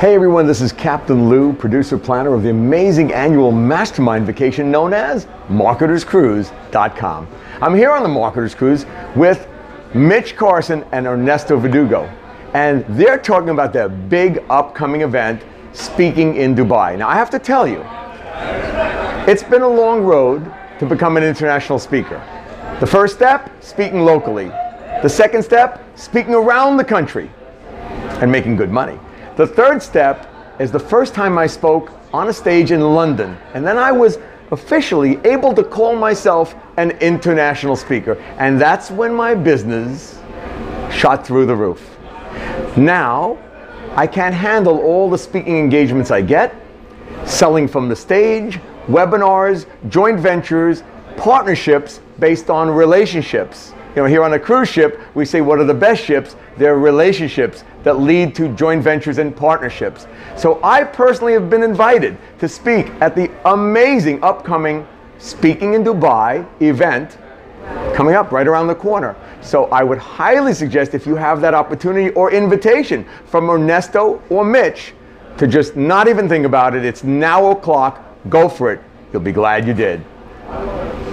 Hey everyone, this is Captain Lou, producer planner of the amazing annual mastermind vacation known as MarketersCruise.com. I'm here on the Marketers Cruise with Mitch Carson and Ernesto Verdugo, and they're talking about their big upcoming event, Speaking in Dubai. Now I have to tell you, it's been a long road to become an international speaker. The first step, speaking locally. The second step, speaking around the country and making good money. The third step is the first time I spoke on a stage in London, and then I was officially able to call myself an international speaker, and that's when my business shot through the roof. Now, I can't handle all the speaking engagements I get, selling from the stage, webinars, joint ventures, partnerships based on relationships. You know, here on a cruise ship, we say what are the best ships? They're relationships that lead to joint ventures and partnerships. So I personally have been invited to speak at the amazing upcoming Speaking in Dubai event coming up right around the corner. So I would highly suggest if you have that opportunity or invitation from Ernesto or Mitch to just not even think about it. It's now o'clock. Go for it. You'll be glad you did.